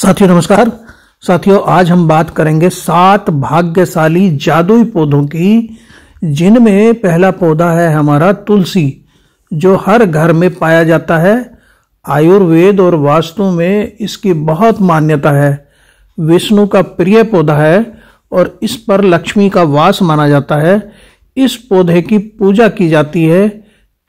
साथियों, नमस्कार। साथियों, आज हम बात करेंगे सात भाग्यशाली जादुई पौधों की, जिनमें पहला पौधा है हमारा तुलसी, जो हर घर में पाया जाता है। आयुर्वेद और वास्तु में इसकी बहुत मान्यता है। विष्णु का प्रिय पौधा है और इस पर लक्ष्मी का वास माना जाता है। इस पौधे की पूजा की जाती है।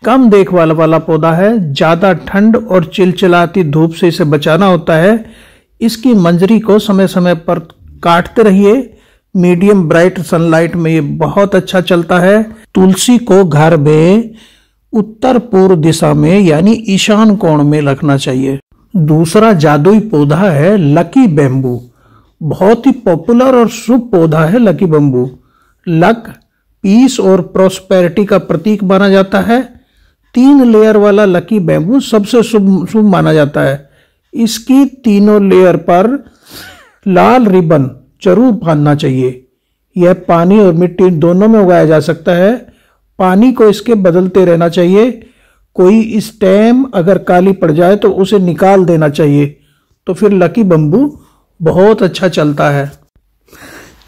कम देखभाल वाला पौधा है। ज़्यादा ठंड और चिलचिलाती धूप से इसे बचाना होता है। इसकी मंजरी को समय समय पर काटते रहिए। मीडियम ब्राइट सनलाइट में ये बहुत अच्छा चलता है। तुलसी को घर में उत्तर पूर्व दिशा में, यानी ईशान कोण में रखना चाहिए। दूसरा जादुई पौधा है लकी बेम्बू। बहुत ही पॉपुलर और शुभ पौधा है लकी बम्बू। लक, पीस और प्रोस्पेरिटी का प्रतीक माना जाता है। तीन लेयर वाला लकी बेम्बू सबसे शुभ शुभ माना जाता है। इसकी तीनों लेयर पर लाल रिबन ज़रूर बांधना चाहिए। यह पानी और मिट्टी दोनों में उगाया जा सकता है। पानी को इसके बदलते रहना चाहिए। कोई स्टेम अगर काली पड़ जाए तो उसे निकाल देना चाहिए। तो फिर लकी बम्बू बहुत अच्छा चलता है।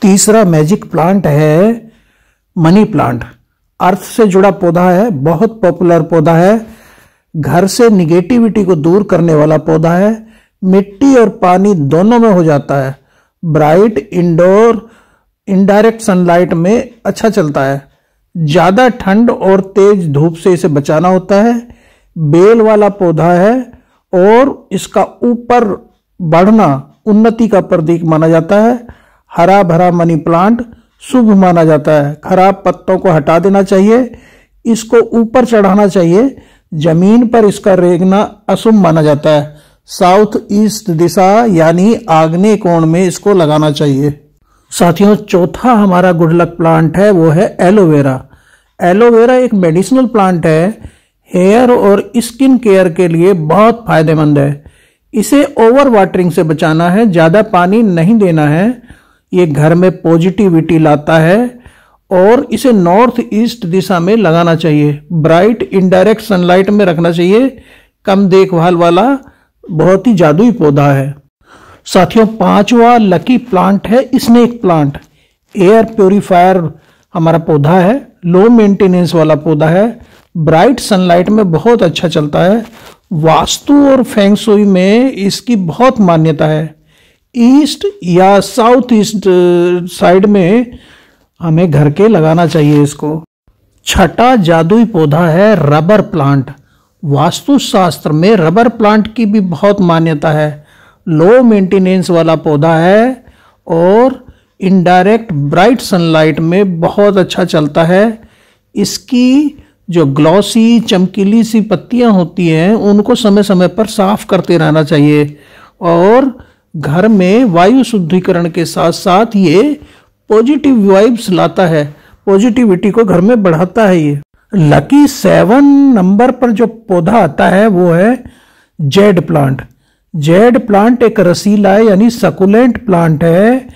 तीसरा मैजिक प्लांट है मनी प्लांट अर्थ से जुड़ा पौधा है, बहुत पॉपुलर पौधा है। घर से निगेटिविटी को दूर करने वाला पौधा है, मिट्टी और पानी दोनों में हो जाता है। ब्राइट इंडोर इनडायरेक्ट सनलाइट में अच्छा चलता है। ज़्यादा ठंड और तेज धूप से इसे बचाना होता है। बेल वाला पौधा है और इसका ऊपर बढ़ना उन्नति का प्रतीक माना जाता है। हरा भरा मनी प्लांट शुभ माना जाता है। खराब पत्तों को हटा देना चाहिए, इसको ऊपर चढ़ाना चाहिए ज़मीन पर इसका रेगना अशुभ माना जाता है। साउथ ईस्ट दिशा यानी आग्नेय कोण में इसको लगाना चाहिए। साथियों, चौथा हमारा गुड लक प्लांट है, वो है एलोवेरा एलोवेरा एक मेडिसिनल प्लांट है। हेयर और स्किन केयर के लिए बहुत फ़ायदेमंद है। इसे ओवर वाटरिंग से बचाना है, ज़्यादा पानी नहीं देना है। ये घर में पॉजिटिविटी लाता है। और इसे नॉर्थ ईस्ट दिशा में लगाना चाहिए। ब्राइट इनडायरेक्ट सनलाइट में रखना चाहिए। कम देखभाल वाला बहुत ही जादुई पौधा है। साथियों, पांचवा लकी प्लांट है स्नेक प्लांट एयर प्योरीफायर हमारा पौधा है लो मेंटेनेंस वाला पौधा है। ब्राइट सनलाइट में बहुत अच्छा चलता है। वास्तु और फेंगसुई में इसकी बहुत मान्यता है। ईस्ट या साउथ ईस्ट साइड में हमें घर के लगाना चाहिए इसको। छठा जादुई पौधा है रबर प्लांट। वास्तुशास्त्र में रबर प्लांट की भी बहुत मान्यता है। लो मेंटेनेंस वाला पौधा है और इनडायरेक्ट ब्राइट सनलाइट में बहुत अच्छा चलता है। इसकी जो ग्लॉसी चमकीली सी पत्तियाँ होती हैं, उनको समय समय पर साफ़ करते रहना चाहिए। और घर में वायु शुद्धिकरण के साथ साथ ये पॉजिटिव वाइब्स लाता है, पॉजिटिविटी को घर में बढ़ाता है ये। लकी सेवन नंबर पर जो पौधा आता है, वो है जेड प्लांट जेड प्लांट एक रसीला यानी सकुलेंट प्लांट है।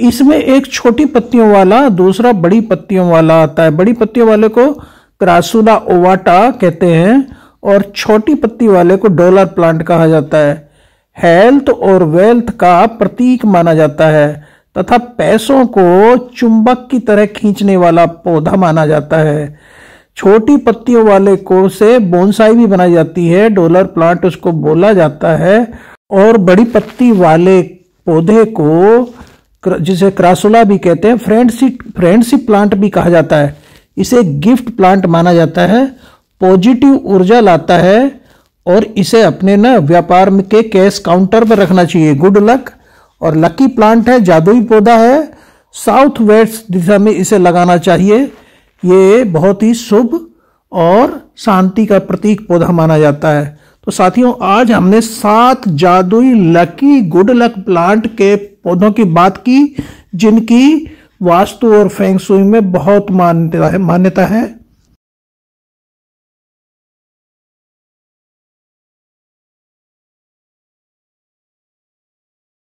इसमें एक छोटी पत्तियों वाला, दूसरा बड़ी पत्तियों वाला आता है। बड़ी पत्तियों वाले को क्रासुला ओवाटा कहते हैं और छोटी पत्ती वाले को डॉलर प्लांट कहा जाता है। हेल्थ और वेल्थ का प्रतीक माना जाता है। तथा पैसों को चुंबक की तरह खींचने वाला पौधा माना जाता है। छोटी पत्तियों वाले को से बोनसाई भी बनाई जाती है। डॉलर प्लांट उसको बोला जाता है और बड़ी पत्ती वाले पौधे को जिसे क्रासुला भी कहते हैं फ्रेंडशिप फ्रेंडशिप प्लांट भी कहा जाता है। इसे गिफ्ट प्लांट माना जाता है। पॉजिटिव ऊर्जा लाता है और इसे अपने ना व्यापार के कैश काउंटर पर रखना चाहिए। Good luck. और लकी प्लांट है, जादुई पौधा है। साउथ वेस्ट दिशा में इसे लगाना चाहिए। ये बहुत ही शुभ और शांति का प्रतीक पौधा माना जाता है। तो साथियों, आज हमने सात जादुई लकी गुड लक प्लांट के पौधों की बात की, जिनकी वास्तु और फेंगसुई में बहुत मान्यता है मान्यता है।